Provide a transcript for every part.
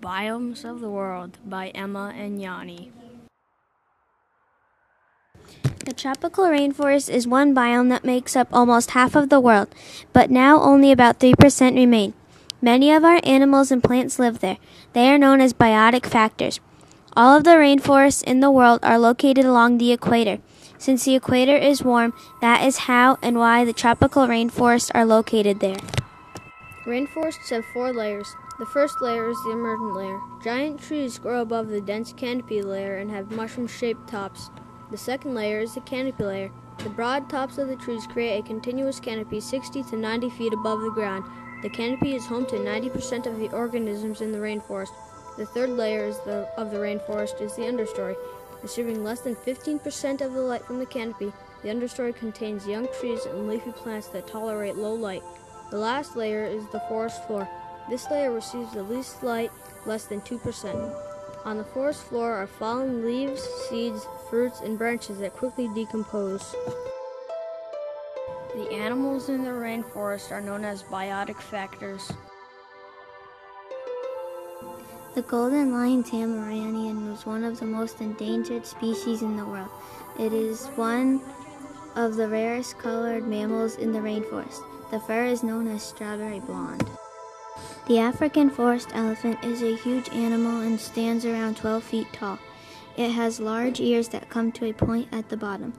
Biomes of the World by Emma and Jaani. The tropical rainforest is one biome that makes up almost half of the world, but now only about 3% remain. Many of our animals and plants live there. They are known as biotic factors. All of the rainforests in the world are located along the equator. Since the equator is warm, that is how and why the tropical rainforests are located there. Rainforests have four layers. The first layer is the emergent layer. Giant trees grow above the dense canopy layer and have mushroom shaped tops. The second layer is the canopy layer. The broad tops of the trees create a continuous canopy 60 to 90 feet above the ground. The canopy is home to 90% of the organisms in the rainforest. The third layer the, of the rainforest is the understory. Receiving less than 15% of the light from the canopy, the understory contains young trees and leafy plants that tolerate low light. The last layer is the forest floor. This layer receives the least light, less than 2%. On the forest floor are fallen leaves, seeds, fruits, and branches that quickly decompose. The animals in the rainforest are known as biotic factors. The golden lion tamarinian was one of the most endangered species in the world. It is one of the rarest colored mammals in the rainforest. The fur is known as strawberry blonde. The African forest elephant is a huge animal and stands around 12 feet tall. It has large ears that come to a point at the bottom.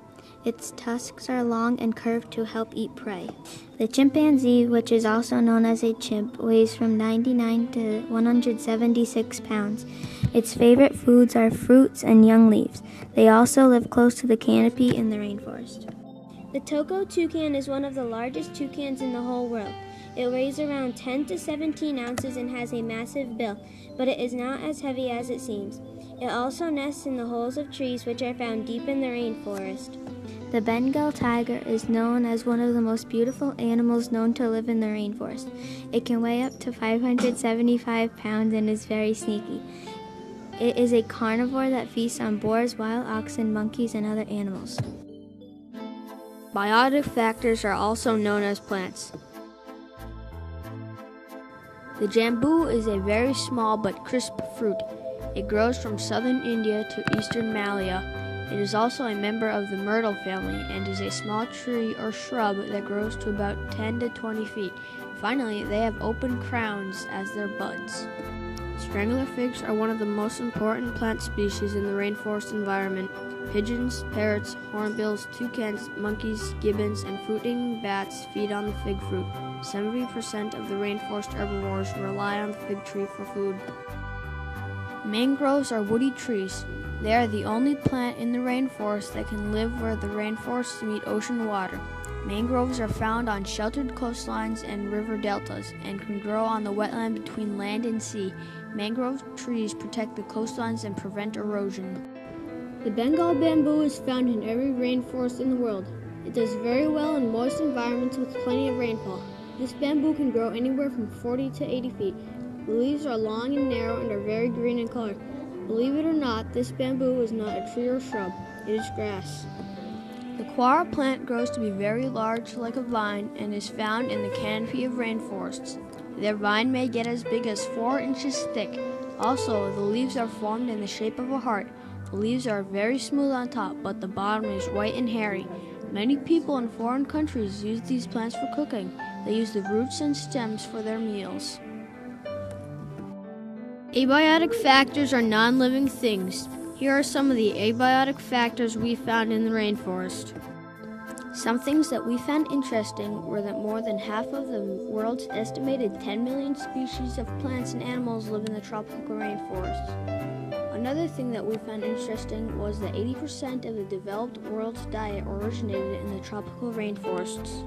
Its tusks are long and curved to help eat prey. The chimpanzee, which is also known as a chimp, weighs from 99 to 176 pounds. Its favorite foods are fruits and young leaves. They also live close to the canopy in the rainforest. The Toco toucan is one of the largest toucans in the whole world. It weighs around 10 to 17 ounces and has a massive bill, but it is not as heavy as it seems. It also nests in the holes of trees which are found deep in the rainforest. The Bengal tiger is known as one of the most beautiful animals known to live in the rainforest. It can weigh up to 575 pounds and is very sneaky. It is a carnivore that feasts on boars, wild oxen, monkeys, and other animals. Biotic factors are also known as plants. The jambu is a very small but crisp fruit. It grows from southern India to eastern Malaya it is also a member of the myrtle family and is a small tree or shrub that grows to about 10 to 20 feet. Finally, they have open crowns as their buds. Strangler figs are one of the most important plant species in the rainforest environment. Pigeons, parrots, hornbills, toucans, monkeys, gibbons, and fruiting bats feed on the fig fruit. 70% of the rainforest herbivores rely on the fig tree for food. Mangroves are woody trees. They are the only plant in the rainforest that can live where the rainforests meet ocean water. Mangroves are found on sheltered coastlines and river deltas and can grow on the wetland between land and sea. Mangrove trees protect the coastlines and prevent erosion. The Bengal bamboo is found in every rainforest in the world. It does very well in moist environments with plenty of rainfall. This bamboo can grow anywhere from 40 to 80 feet. The leaves are long and narrow and are very green in color. Believe it or not, this bamboo is not a tree or shrub, it is grass. The quara plant grows to be very large like a vine and is found in the canopy of rainforests. Their vine may get as big as 4 inches thick. Also, the leaves are formed in the shape of a heart. The leaves are very smooth on top, but the bottom is white and hairy. Many people in foreign countries use these plants for cooking. They use the roots and stems for their meals. Abiotic factors are non living things. Here are some of the abiotic factors we found in the rainforest. Some things that we found interesting were that more than half of the world's estimated 10 million species of plants and animals live in the tropical rainforests. Another thing that we found interesting was that 80% of the developed world's diet originated in the tropical rainforests.